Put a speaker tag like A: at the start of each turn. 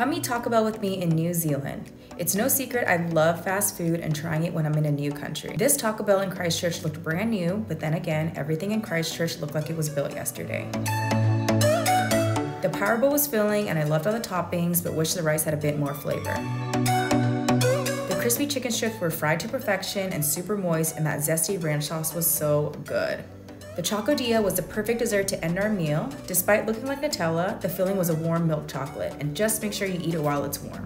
A: Come eat Taco Bell with me in New Zealand. It's no secret I love fast food and trying it when I'm in a new country. This Taco Bell in Christchurch looked brand new, but then again, everything in Christchurch looked like it was built yesterday. The power bowl was filling and I loved all the toppings, but wish the rice had a bit more flavor. The crispy chicken strips were fried to perfection and super moist, and that zesty ranch sauce was so good. The Chocodilla was the perfect dessert to end our meal. Despite looking like Nutella, the filling was a warm milk chocolate, and just make sure you eat it while it's warm.